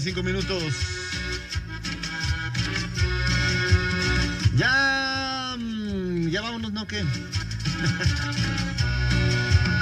55 minutos. Ya. mm, Ya vámonos, ¿no? ¿Qué?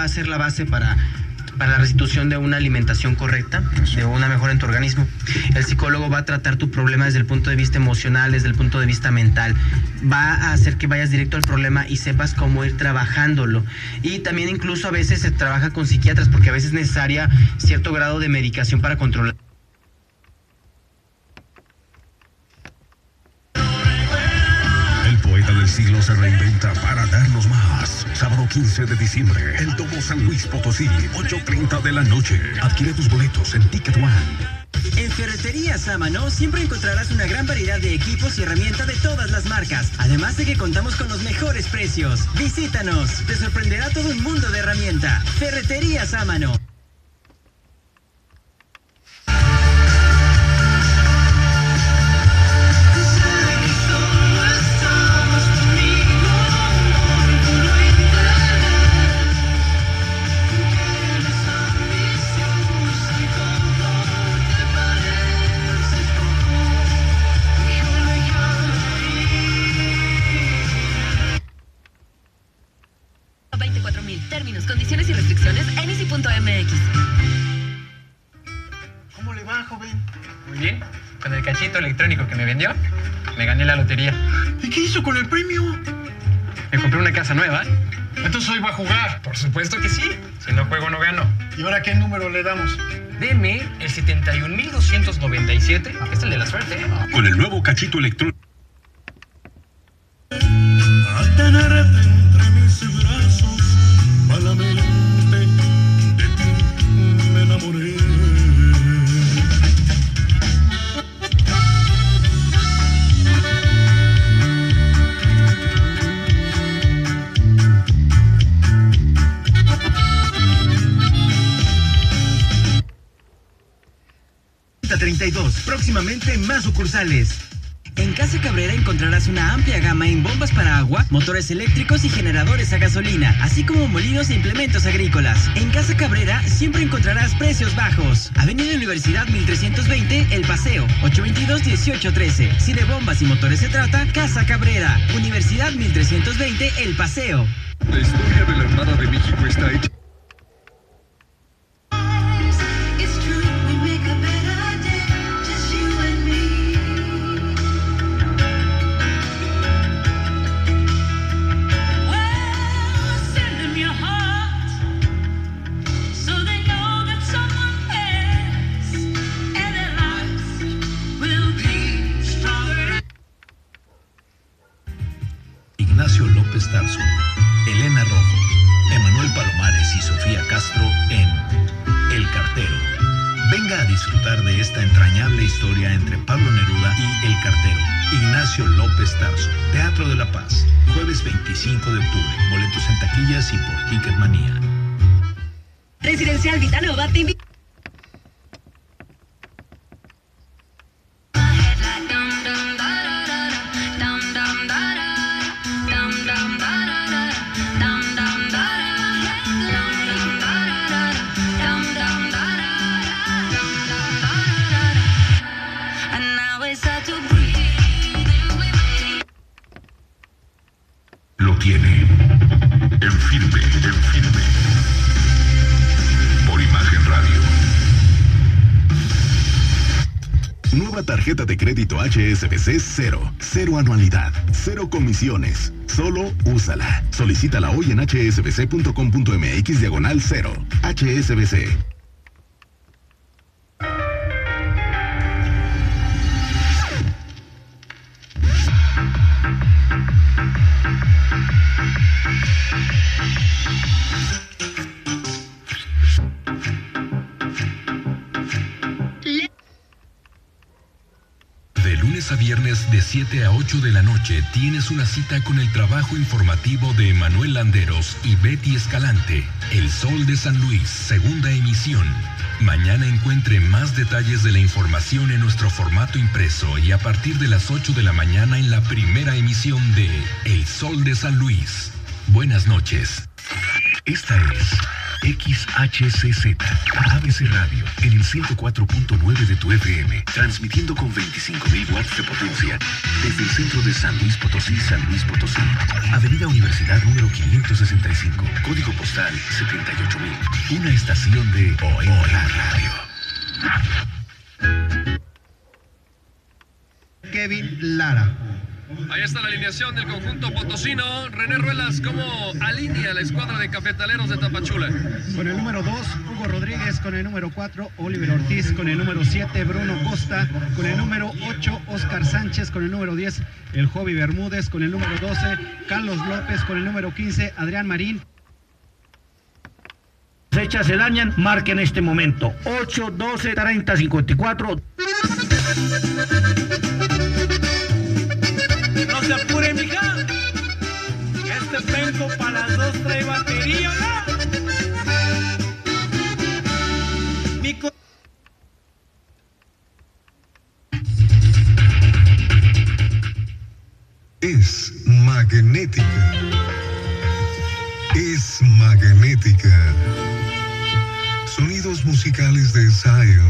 va a ser la base para, para la restitución de una alimentación correcta, de una mejora en tu organismo. El psicólogo va a tratar tu problema desde el punto de vista emocional, desde el punto de vista mental. Va a hacer que vayas directo al problema y sepas cómo ir trabajándolo. Y también incluso a veces se trabaja con psiquiatras, porque a veces es necesaria cierto grado de medicación para controlar. Siglo se reinventa para darnos más. Sábado 15 de diciembre, el Domo San Luis Potosí, 8.30 de la noche. Adquiere tus boletos en Ticket One. En Ferretería Sámano siempre encontrarás una gran variedad de equipos y herramientas de todas las marcas, además de que contamos con los mejores precios. Visítanos, te sorprenderá todo un mundo de herramienta. Ferretería Sámano. Términos, condiciones y restricciones en easy.mx. ¿Cómo le va, joven? Muy bien. Con el cachito electrónico que me vendió, me gané la lotería. ¿Y qué hizo con el premio? Me compré una casa nueva. Entonces hoy va a jugar. Por supuesto que sí. Si no juego, no gano. ¿Y ahora qué número le damos? Deme el 71.297. Este es el de la suerte. ¿eh? Con el nuevo cachito electrónico. 3032. Próximamente más sucursales. En Casa Cabrera encontrarás una amplia gama en bombas para agua, motores eléctricos y generadores a gasolina, así como molinos e implementos agrícolas. En Casa Cabrera siempre encontrarás precios bajos. Avenida Universidad 1320, El Paseo, 822-1813. Si de bombas y motores se trata, Casa Cabrera, Universidad 1320, El Paseo. La historia de la Armada de México está hecha. López Teatro de la Paz, jueves 25 de octubre. Boletos en taquillas y por Ticketmanía. Residencial Vitanova te invita. Por Imagen Radio. Nueva tarjeta de crédito HSBC cero. Cero anualidad. Cero comisiones. Solo úsala. Solicítala hoy en hsbc.com.mx diagonal cero. HSBC. De lunes a viernes de 7 a 8 de la noche tienes una cita con el trabajo informativo de Manuel Landeros y Betty Escalante. El Sol de San Luis, segunda emisión. Mañana encuentre más detalles de la información en nuestro formato impreso y a partir de las 8 de la mañana en la primera emisión de El Sol de San Luis. Buenas noches. Esta es XHCZ, ABC Radio, en el 104.9 de tu FM, transmitiendo con 25.000 watts de potencia, desde el centro de San Luis Potosí, San Luis Potosí, Avenida Universidad número 565, código postal 78.000, una estación de Hola Radio. Kevin Lara. Ahí está la alineación del conjunto potosino. René Ruelas, ¿cómo alinea la escuadra de cafetaleros de Tapachula? Con el número 2, Hugo Rodríguez. Con el número 4, Oliver Ortiz. Con el número 7, Bruno Costa. Con el número 8, Oscar Sánchez. Con el número 10, el Jovi Bermúdez. Con el número 12, Carlos López. Con el número 15, Adrián Marín. Fechas se dañan, marquen este momento. 8, 12, 30, 54. Es magnética. Es magnética. Sonidos musicales de Science